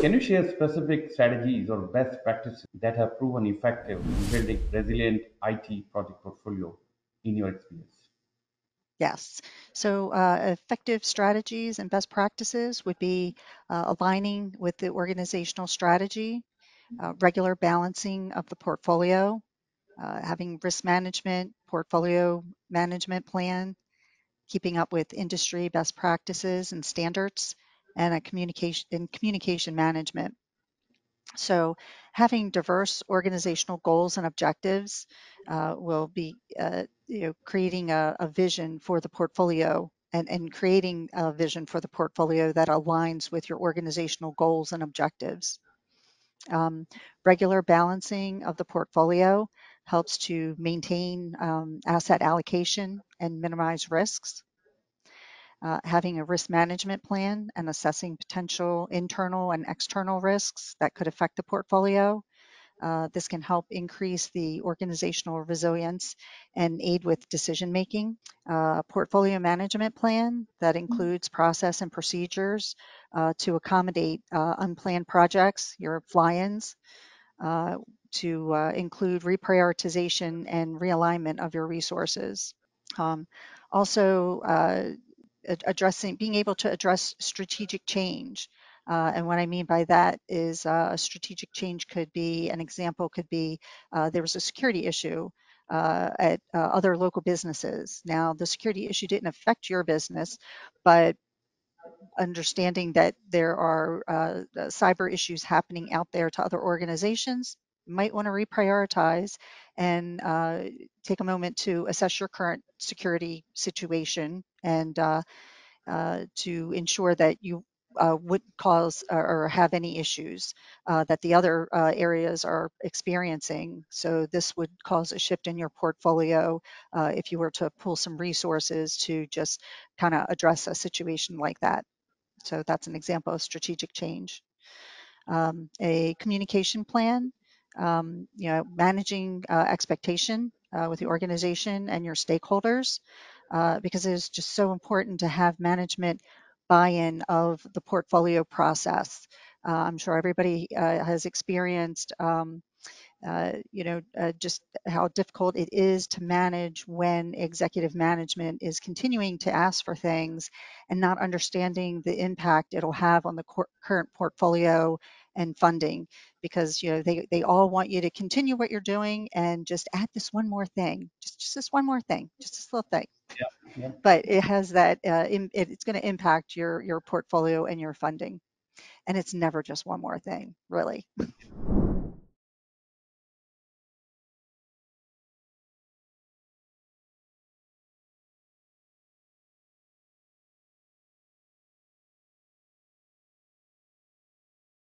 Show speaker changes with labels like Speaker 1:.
Speaker 1: Can you share specific strategies or best practices that have proven effective in building resilient IT project portfolio in your experience?
Speaker 2: Yes. So uh, effective strategies and best practices would be uh, aligning with the organizational strategy, uh, regular balancing of the portfolio, uh, having risk management, portfolio management plan, keeping up with industry best practices and standards, and a communication and communication management. So having diverse organizational goals and objectives uh, will be uh, you know, creating a, a, vision for the portfolio and, and creating a vision for the portfolio that aligns with your organizational goals and objectives. Um, regular balancing of the portfolio helps to maintain um, asset allocation and minimize risks. Uh, having a risk management plan and assessing potential internal and external risks that could affect the portfolio. Uh, this can help increase the organizational resilience and aid with decision making. Uh, portfolio management plan that includes process and procedures uh, to accommodate uh, unplanned projects, your fly-ins, uh, to uh, include reprioritization and realignment of your resources. Um, also, addressing, being able to address strategic change. Uh, and what I mean by that is uh, a strategic change could be, an example could be, uh, there was a security issue uh, at uh, other local businesses. Now, the security issue didn't affect your business, but understanding that there are uh, cyber issues happening out there to other organizations, might want to reprioritize and uh, take a moment to assess your current security situation and uh, uh, to ensure that you uh, would cause or have any issues uh, that the other uh, areas are experiencing. So this would cause a shift in your portfolio if you were to pull some resources to just kind of address a situation like that. So that's an example of strategic change. Um, a communication plan um, you know, managing uh, expectation uh, with the organization and your stakeholders, uh, because it is just so important to have management buy-in of the portfolio process. Uh, I'm sure everybody uh, has experienced um, uh, you know, uh, just how difficult it is to manage when executive management is continuing to ask for things and not understanding the impact it'll have on the current portfolio and funding. Because you know they, they all want you to continue what you're doing and just add this one more thing just just this one more thing just this little thing.
Speaker 1: Yeah, yeah.
Speaker 2: but it has that uh, it, it's going to impact your your portfolio and your funding. And it's never just one more thing really